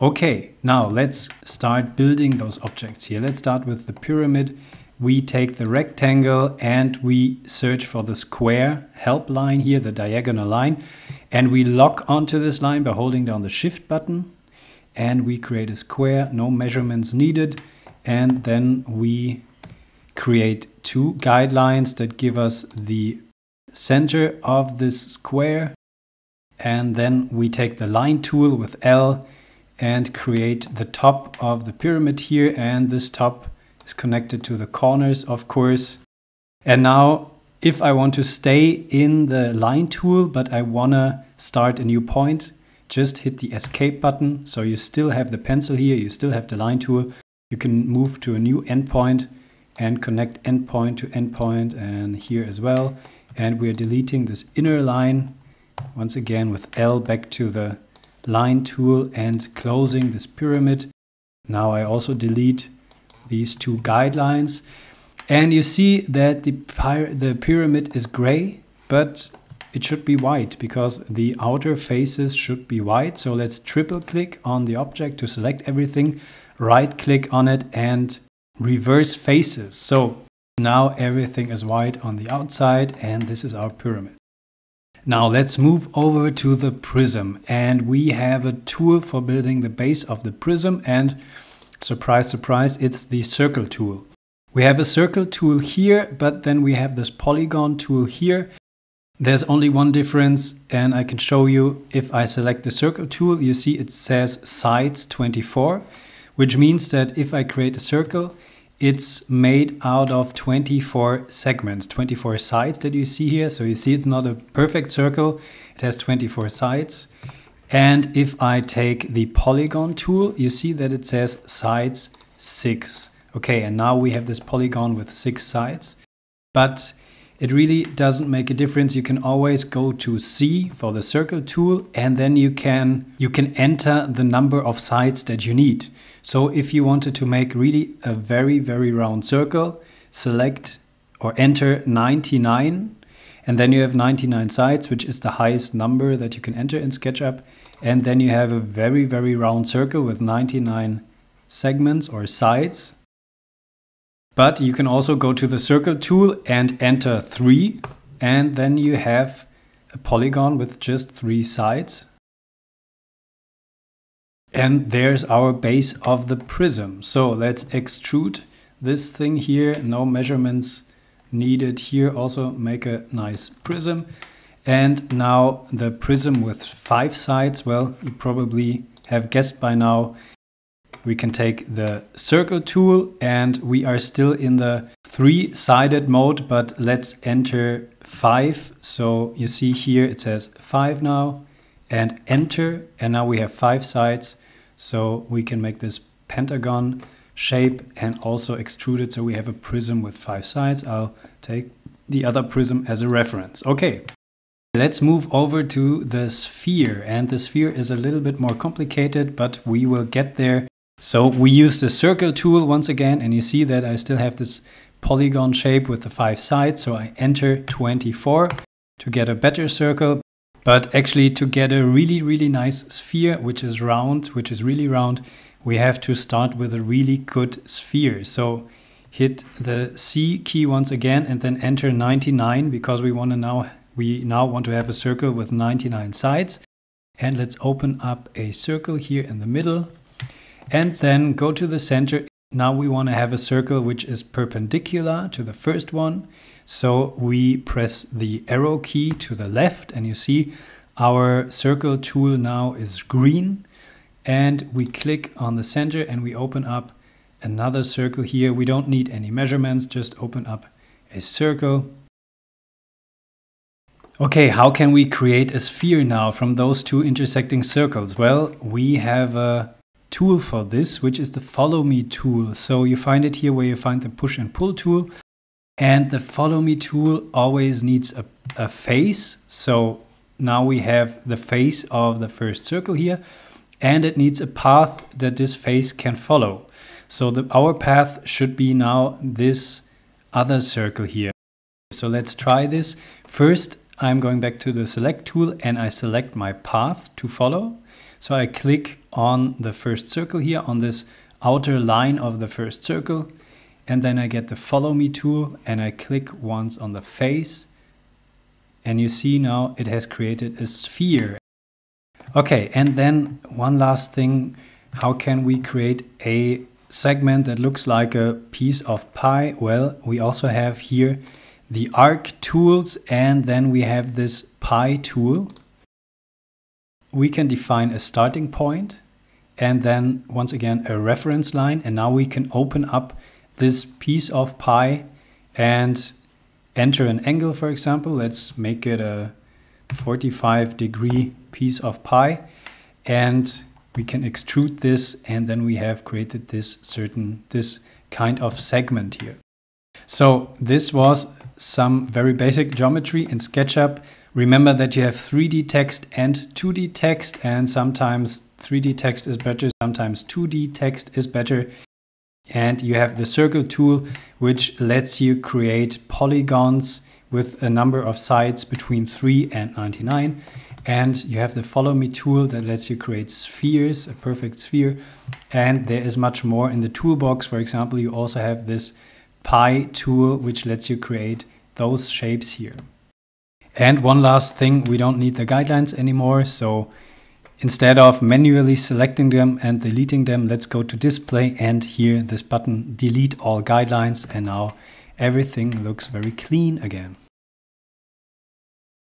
Okay, now let's start building those objects here. Let's start with the pyramid. We take the rectangle and we search for the square help line here, the diagonal line. And we lock onto this line by holding down the shift button. And we create a square, no measurements needed. And then we create two guidelines that give us the center of this square. And then we take the line tool with L and create the top of the pyramid here. And this top is connected to the corners, of course. And now if I want to stay in the line tool, but I wanna start a new point, just hit the escape button. So you still have the pencil here, you still have the line tool. You can move to a new endpoint and connect endpoint to endpoint and here as well. And we're deleting this inner line once again with L back to the line tool and closing this pyramid. Now I also delete these two guidelines. And you see that the, the pyramid is gray, but it should be white because the outer faces should be white. So let's triple click on the object to select everything, right click on it and reverse faces. So now everything is white on the outside and this is our pyramid. Now let's move over to the prism and we have a tool for building the base of the prism and surprise, surprise, it's the circle tool. We have a circle tool here, but then we have this polygon tool here. There's only one difference and I can show you if I select the circle tool, you see it says sides 24, which means that if I create a circle, it's made out of 24 segments, 24 sides that you see here. So you see it's not a perfect circle. It has 24 sides. And if I take the polygon tool, you see that it says sides six. Okay, and now we have this polygon with six sides. But it really doesn't make a difference. You can always go to C for the circle tool and then you can you can enter the number of sides that you need. So if you wanted to make really a very very round circle, select or enter 99 and then you have 99 sides, which is the highest number that you can enter in SketchUp. And then you have a very, very round circle with 99 segments or sides. But you can also go to the circle tool and enter three. And then you have a polygon with just three sides. And there's our base of the prism. So let's extrude this thing here. No measurements needed here. Also make a nice prism. And now the prism with five sides. Well, you probably have guessed by now we can take the circle tool and we are still in the three-sided mode, but let's enter five. So you see here it says five now and enter. And now we have five sides. So we can make this pentagon shape and also extrude it. So we have a prism with five sides. I'll take the other prism as a reference. Okay. Let's move over to the sphere and the sphere is a little bit more complicated, but we will get there so we use the circle tool once again, and you see that I still have this polygon shape with the five sides. So I enter 24 to get a better circle. But actually to get a really, really nice sphere, which is round, which is really round, we have to start with a really good sphere. So hit the C key once again and then enter 99 because we want to now we now want to have a circle with 99 sides. And let's open up a circle here in the middle and then go to the center. Now we want to have a circle which is perpendicular to the first one. So we press the arrow key to the left and you see our circle tool now is green and we click on the center and we open up another circle here. We don't need any measurements, just open up a circle. Okay, how can we create a sphere now from those two intersecting circles? Well, we have a tool for this, which is the follow me tool. So you find it here where you find the push and pull tool. And the follow me tool always needs a, a face. So now we have the face of the first circle here and it needs a path that this face can follow. So the, our path should be now this other circle here. So let's try this. First, I'm going back to the select tool and I select my path to follow. So I click on the first circle here on this outer line of the first circle. And then I get the follow me tool and I click once on the face. And you see now it has created a sphere. Okay, and then one last thing. How can we create a segment that looks like a piece of pie? Well, we also have here the arc tools and then we have this pie tool. We can define a starting point and then once again a reference line. And now we can open up this piece of pie and enter an angle for example. Let's make it a 45 degree piece of pie. And we can extrude this and then we have created this certain this kind of segment here. So this was some very basic geometry in SketchUp. Remember that you have 3D text and 2D text and sometimes 3D text is better, sometimes 2D text is better. And you have the circle tool, which lets you create polygons with a number of sides between 3 and 99. And you have the follow me tool that lets you create spheres, a perfect sphere. And there is much more in the toolbox. For example, you also have this pie tool, which lets you create those shapes here. And one last thing, we don't need the guidelines anymore. So instead of manually selecting them and deleting them, let's go to display and here this button, delete all guidelines. And now everything looks very clean again.